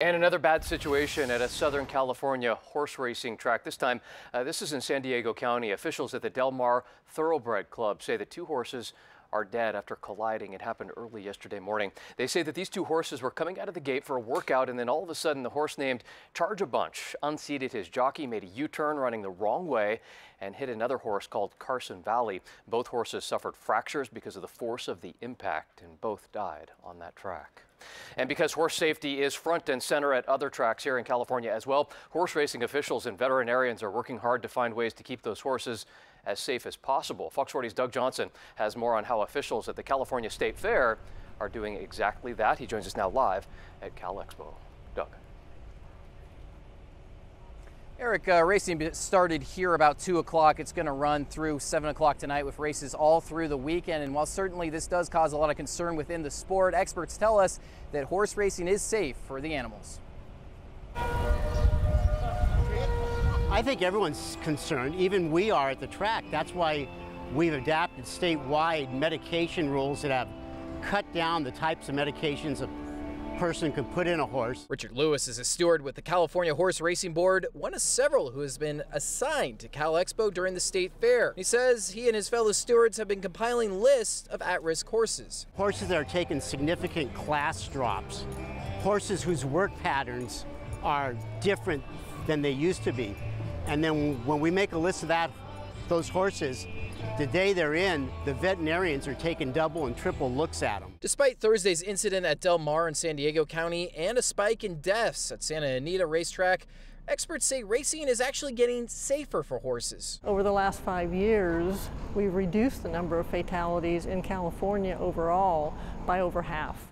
And another bad situation at a Southern California horse racing track. This time, uh, this is in San Diego County. Officials at the Del Mar Thoroughbred Club say the two horses are dead after colliding. It happened early yesterday morning. They say that these two horses were coming out of the gate for a workout, and then all of a sudden, the horse named Charge a Bunch unseated his jockey, made a U turn running the wrong way, and hit another horse called Carson Valley. Both horses suffered fractures because of the force of the impact, and both died on that track. And because horse safety is front and center at other tracks here in California as well, horse racing officials and veterinarians are working hard to find ways to keep those horses as safe as possible. Fox 40's Doug Johnson has more on how officials at the California State Fair are doing exactly that. He joins us now live at Cal Expo. Doug. Eric, uh, racing started here about 2 o'clock. It's going to run through 7 o'clock tonight with races all through the weekend. And while certainly this does cause a lot of concern within the sport, experts tell us that horse racing is safe for the animals. I think everyone's concerned, even we are at the track. That's why we've adapted statewide medication rules that have cut down the types of medications a person can put in a horse. Richard Lewis is a steward with the California Horse Racing Board, one of several who has been assigned to Cal Expo during the state fair. He says he and his fellow stewards have been compiling lists of at-risk horses. Horses that are taking significant class drops, horses whose work patterns are different than they used to be. And then when we make a list of that, those horses, the day they're in, the veterinarians are taking double and triple looks at them. Despite Thursday's incident at Del Mar in San Diego County and a spike in deaths at Santa Anita Racetrack, experts say racing is actually getting safer for horses. Over the last five years, we've reduced the number of fatalities in California overall by over half.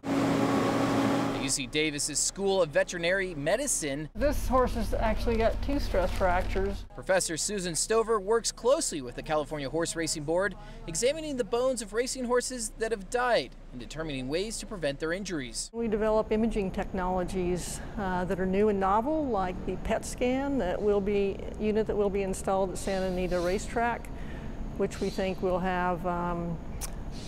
UC Davis's School of Veterinary Medicine. This horse has actually got two stress fractures. Professor Susan Stover works closely with the California Horse Racing Board, examining the bones of racing horses that have died and determining ways to prevent their injuries. We develop imaging technologies uh, that are new and novel, like the PET scan that will be unit that will be installed at Santa Anita Racetrack, which we think will have um,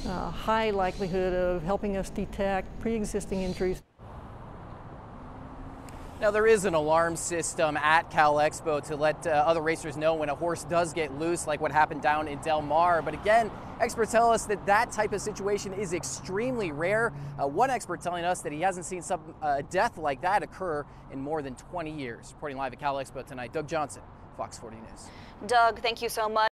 a high likelihood of helping us detect pre-existing injuries. Now, there is an alarm system at Cal Expo to let uh, other racers know when a horse does get loose, like what happened down in Del Mar. But again, experts tell us that that type of situation is extremely rare. Uh, one expert telling us that he hasn't seen some uh, death like that occur in more than 20 years. Reporting live at Cal Expo tonight, Doug Johnson, Fox 40 News. Doug, thank you so much.